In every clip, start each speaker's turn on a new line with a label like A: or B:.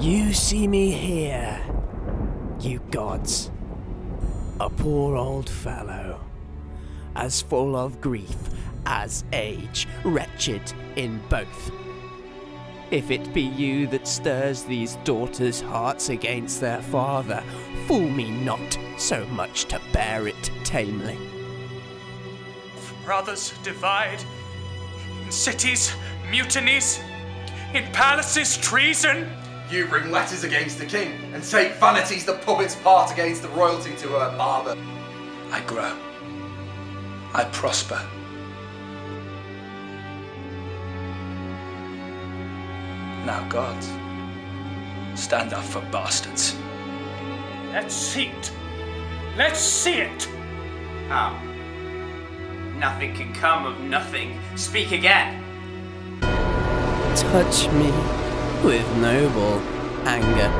A: you see me here, you gods? A poor old fellow, as full of grief as age, wretched in both. If it be you that stirs these daughters' hearts against their father, fool me not so much to bear it tamely.
B: Brothers divide, in cities, mutinies, in palaces, treason.
C: You bring letters against the king and take vanities the puppet's part against the royalty to her father.
D: I grow. I prosper. Now, gods, stand up for bastards.
B: Let's see it. Let's see it.
E: How? Nothing can come of nothing. Speak again.
A: Touch me with noble anger.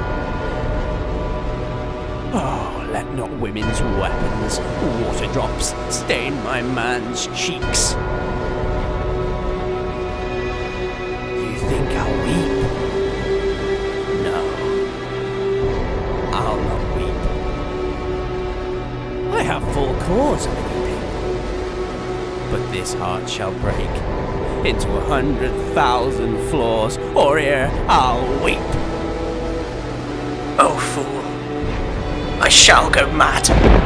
A: Oh, let not women's weapons, water drops, stain my man's cheeks. You think I'll weep? No. I'll not weep. I have full cause of weeping. But this heart shall break into a hundred thousand flaws, or ere I'll weep.
E: Oh, fool. I shall go mad.